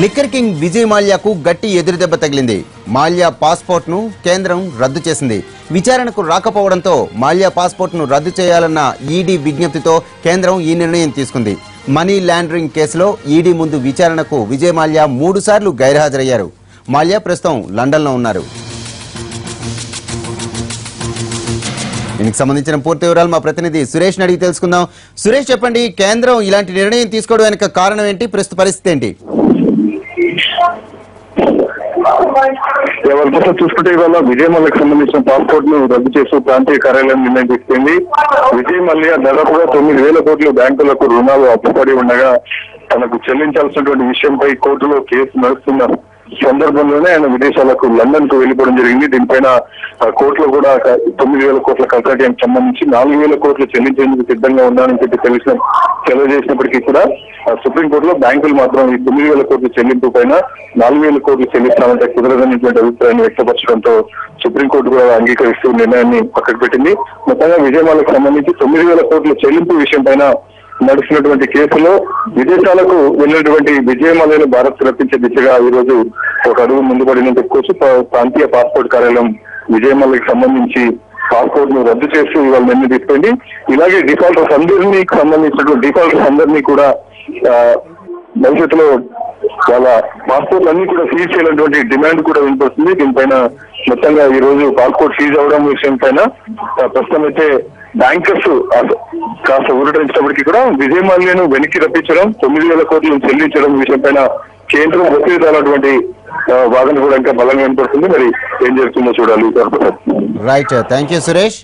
Liquor king Vijay మాల్యాకు గట్టి ఎదురుదెబ్బ తగిలింది. మాల్యా పాస్పోర్ట్ను కేంద్రం రద్దు చేసింది. విచారణకు రాకపోవడంతో మాల్యా పాస్పోర్ట్ను రద్దు చేయాలన్న ఈడీ విజ్ఞప్తితో కేంద్రం ఈ నిర్ణయం తీసుకుంది. మనీ లాండరింగ్ కేసులో ఈడీ ముందు విచారణకు విజయ్ మాల్యా మూడు సార్లు గైర్హాజరయ్యారు. మాల్యా ప్రస్తుతం లండన్లో ఉన్నారు. దీనికి సంబంధించిన పూర్తి వివరాలు మా ప్రతినిధి సురేష్ అడిగి తెలుసుకుందాం. సురేష్ చెప్పండి కేంద్రం ఇలాంటి నిర్ణయం తీసుకోవడం వెనుక కారణం ఏంటి? ప్రస్తుత పరిస్థితి ఏంటి? ఎవరికోసం చూసుకుంటే ఇవాళ విజయ్ మల్యకు సంబంధించిన పాస్పోర్ట్ను రద్దు చేస్తూ ప్రాంతీయ కార్యాలయం నిర్ణయం తీసుకుంది. విజయ్ మల్య దాదాపుగా తొమ్మిది వేల కోట్లు బ్యాంకులకు రుణాలు అప్పుపడి ఉండగా తనకు చెల్లించాల్సినటువంటి విషయంపై కోర్టులో కేసు నడుస్తున్న సందర్భంలోనే ఆయన విదేశాలకు లండన్కు వెళ్ళిపోవడం జరిగింది. దీనిపైన కోర్టులో కూడా తొమ్మిది వేల కోట్ల కల్కాటియానికి సంబంధించి నాలుగు వేల కోట్లు చెల్లించేందుకు సిద్ధంగా ఉన్నానని చెప్పి తెలిసిన తెలియజేసినప్పటికీ కూడా సుప్రీంకోర్టులో బ్యాంకులు మాత్రం ఈ తొమ్మిది వేల కోట్ల చెల్లింపు పైన నాలుగు వేల కోట్లు చెల్లిస్తామంటే కుదరదనేటువంటి అభిప్రాయాన్ని వ్యక్తపరచడంతో సుప్రీంకోర్టు కూడా అంగీకరిస్తూ నిర్ణయాన్ని పక్కకు పెట్టింది. మొత్తంగా విజయమాలకు సంబంధించి తొమ్మిది వేల కోట్ల చెల్లింపు విషయం పైన నడుస్తున్నటువంటి కేసులో విదేశాలకు వెళ్ళినటువంటి విజయమాలను భారత్ రప్పించే దిశగా ఈ రోజు ఒక అడుగు ముందు పడిందని చెప్పుకోవచ్చు ప్రాంతీయ పాస్పోర్ట్ కార్యాలయం విజయమాలకి సంబంధించి పాస్పోర్ట్ను రద్దు చేస్తూ ఇవాళ నిర్ణయం తీసుకోండి. ఇలాగే డిఫాల్టర్స్ అందరినీ సంబంధించినటువంటి డిఫాల్టర్స్ అందరినీ కూడా భవిష్యత్తులో వాళ్ళ పాస్పోర్ట్ అన్ని కూడా సీజ్ చేయాలన్నటువంటి డిమాండ్ కూడా వినిపిస్తుంది. దీనిపైన మొత్తంగా ఈ రోజు పాస్పోర్ట్ సీజ్ అవడం విషయం పైన ప్రస్తుతం అయితే బ్యాంకర్స్ కాస్త ఊరటించినప్పటికీ కూడా విజయ్ మాల్యను వెనక్కి రప్పించడం తొమ్మిది వేల కోట్లు చెల్లించడం విషయం పైన కేంద్రం ఒత్తిడితేనటువంటి వాదన కూడా ఇంకా బలంగా వినపడుతుంది. మరి ఏం జరుగుతుందో చూడాలి. Right thank you Suresh